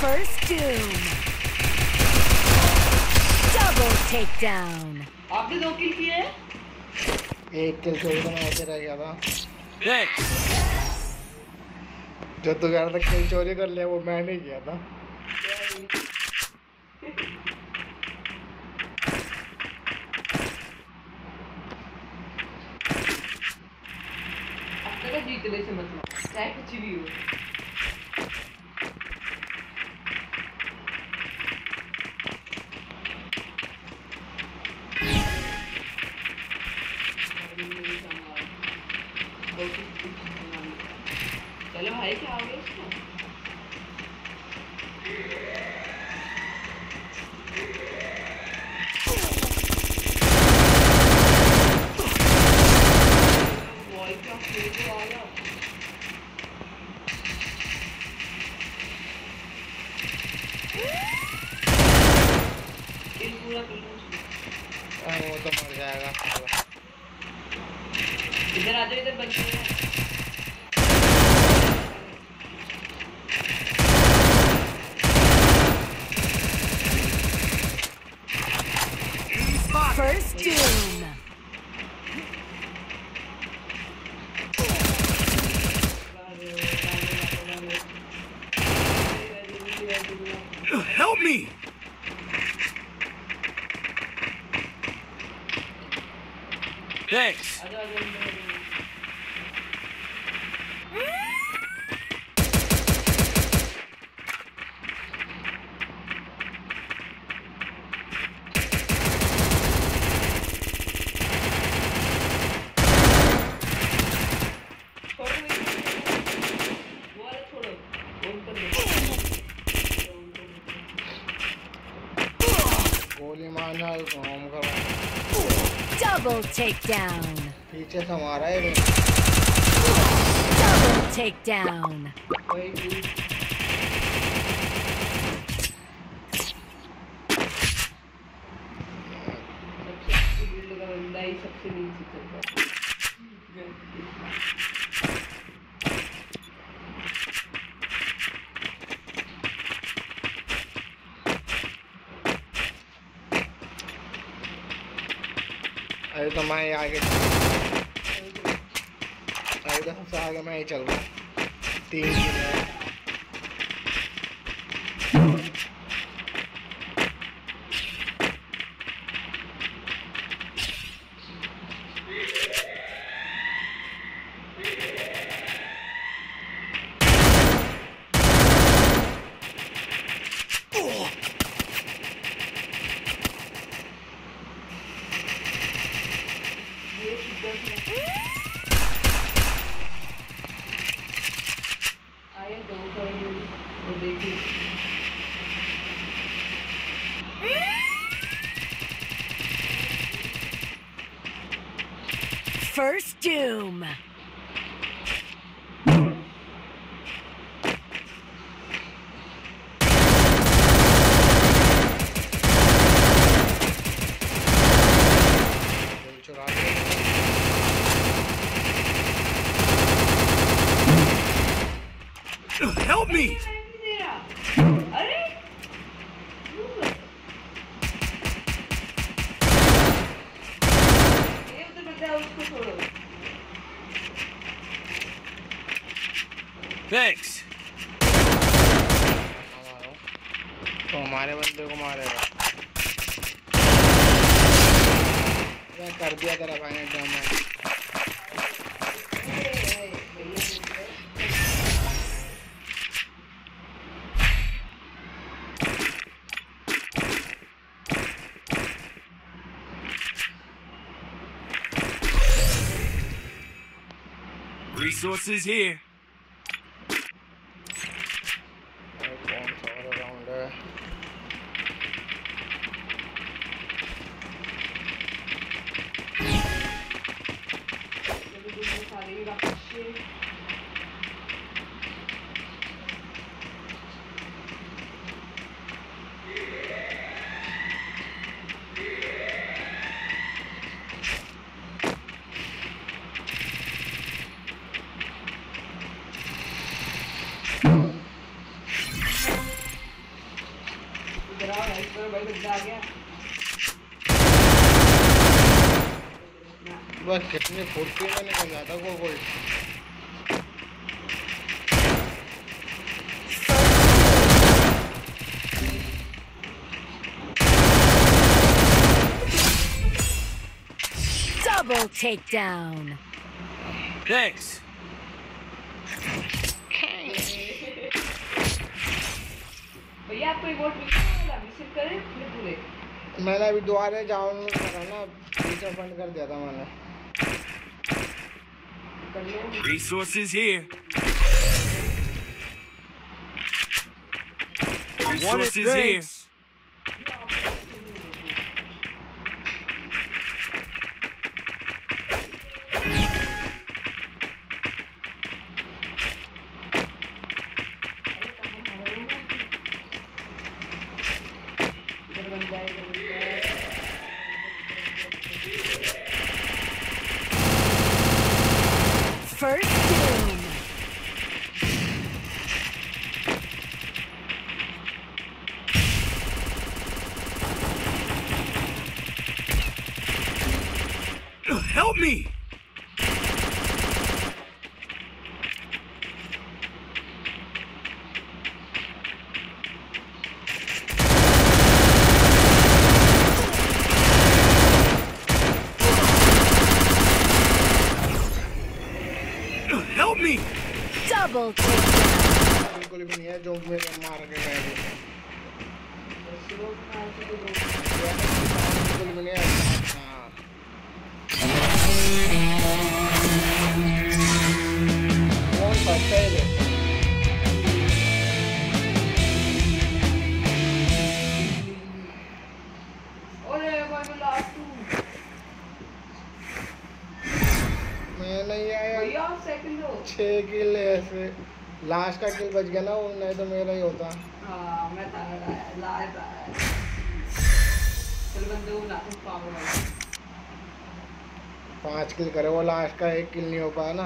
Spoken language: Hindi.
First Doom. Double takedown. आपने दो किल किए हैं एक किल चोरी का मैच रह गया था जो तू कह रहा था किल चोरी कर लिया वो मैं नहीं किया था। से मतलब चाहे कुछ भी हो। चलो भाई क्या हो गया उसको। वो तो मर जाएगा। इधर आ जाओ इधर बच Help me! Thanks. Double takedown. पीछे से मारा है Double takedown. सबसे नीचे चल रहा है अरे तो मैं आगे अरे तो सबसे आगे मैं ही चल रहा तीन किल है ये शिद्दत में आए दो करोड़ वो देखिए First Doom. me! Thanks. तो हमारे बंदे को मारेगा कर दिया तेरा फाइनल ड्रामा Resources here. इधर आओ इस पर भाई बंदा आ गया बस कितनी फुर्ती में निकल जाता को कोई Double takedown. Thanks. भैया मैंने अभी दोबारा जाऊन करा ना पैसा फंड कर दिया था मैंने Resources here. Resources here. Resources here. First. Help me! Me! Double takedown. मैं है। छः किल ऐसे। लास्ट का किल बच गया ना वो नहीं तो मेरा ही होता। हाँ मैं पाँच किल करे वो लास्ट का एक किल नहीं हो पाया ना।